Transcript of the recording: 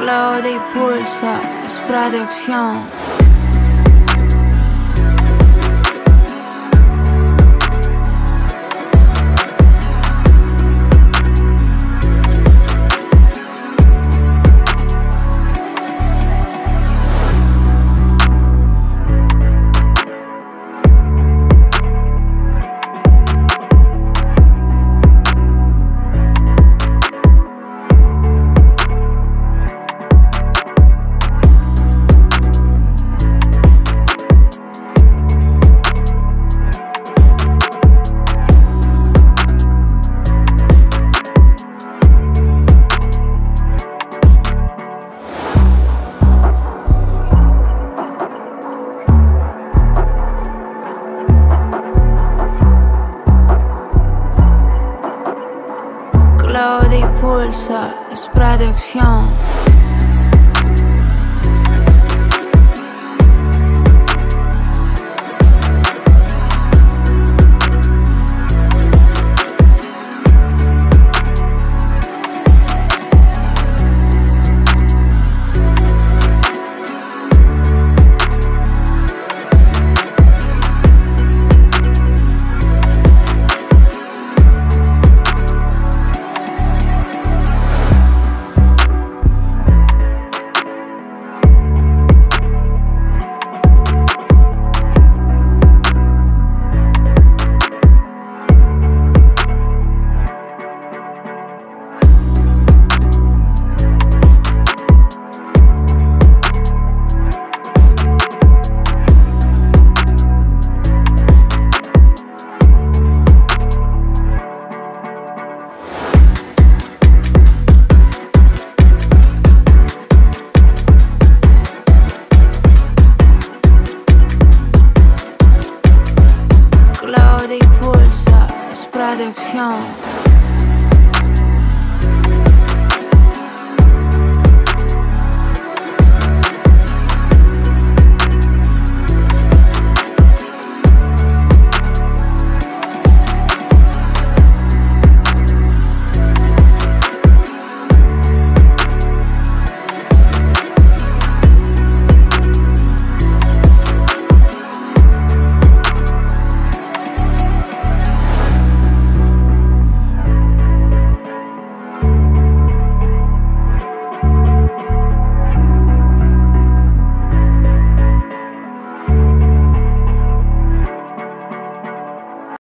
Claudia y Pulsa es producción. It's es. adicción.